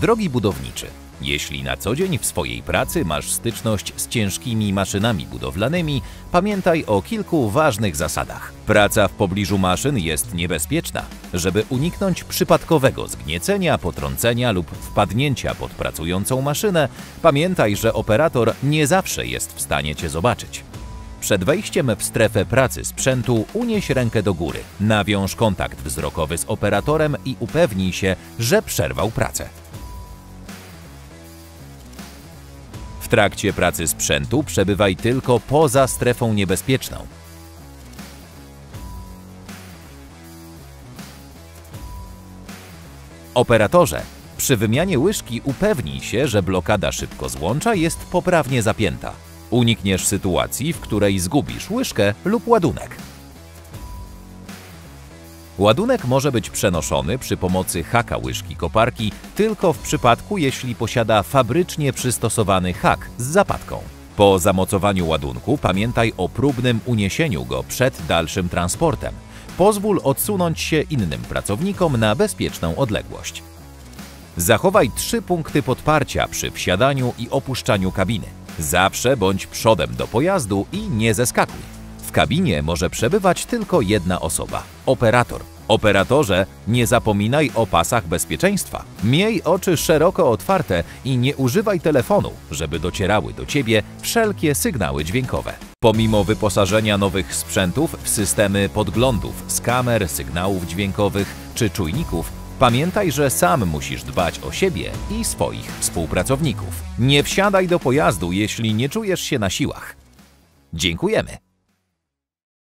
Drogi budowniczy, jeśli na co dzień w swojej pracy masz styczność z ciężkimi maszynami budowlanymi, pamiętaj o kilku ważnych zasadach. Praca w pobliżu maszyn jest niebezpieczna. Żeby uniknąć przypadkowego zgniecenia, potrącenia lub wpadnięcia pod pracującą maszynę, pamiętaj, że operator nie zawsze jest w stanie cię zobaczyć. Przed wejściem w strefę pracy sprzętu unieś rękę do góry, nawiąż kontakt wzrokowy z operatorem i upewnij się, że przerwał pracę. W trakcie pracy sprzętu przebywaj tylko poza strefą niebezpieczną. Operatorze, przy wymianie łyżki upewnij się, że blokada szybkozłącza jest poprawnie zapięta. Unikniesz sytuacji, w której zgubisz łyżkę lub ładunek. Ładunek może być przenoszony przy pomocy haka łyżki koparki tylko w przypadku, jeśli posiada fabrycznie przystosowany hak z zapadką. Po zamocowaniu ładunku pamiętaj o próbnym uniesieniu go przed dalszym transportem. Pozwól odsunąć się innym pracownikom na bezpieczną odległość. Zachowaj trzy punkty podparcia przy wsiadaniu i opuszczaniu kabiny. Zawsze bądź przodem do pojazdu i nie zeskakuj. Kabinie może przebywać tylko jedna osoba operator. Operatorze, nie zapominaj o pasach bezpieczeństwa. Miej oczy szeroko otwarte i nie używaj telefonu, żeby docierały do ciebie wszelkie sygnały dźwiękowe. Pomimo wyposażenia nowych sprzętów w systemy podglądów z kamer, sygnałów dźwiękowych czy czujników, Pamiętaj, że sam musisz dbać o siebie i swoich współpracowników. Nie wsiadaj do pojazdu, jeśli nie czujesz się na siłach. Dziękujemy.